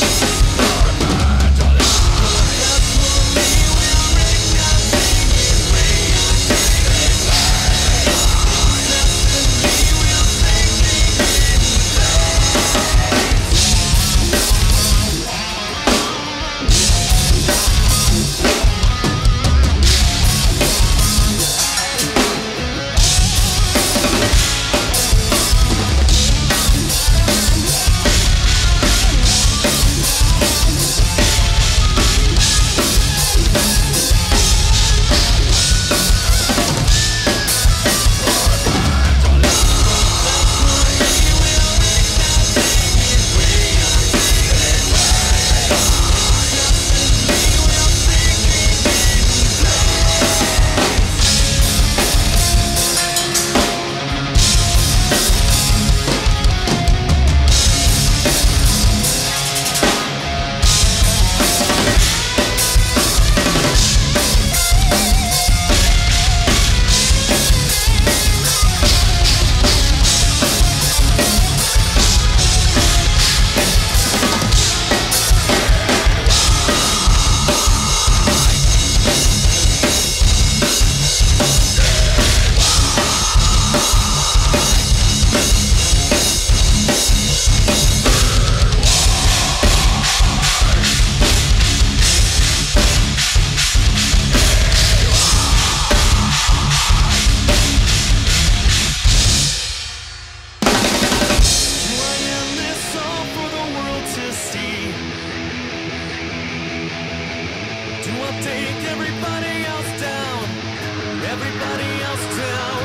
Peace. Take everybody else down. Everybody else down.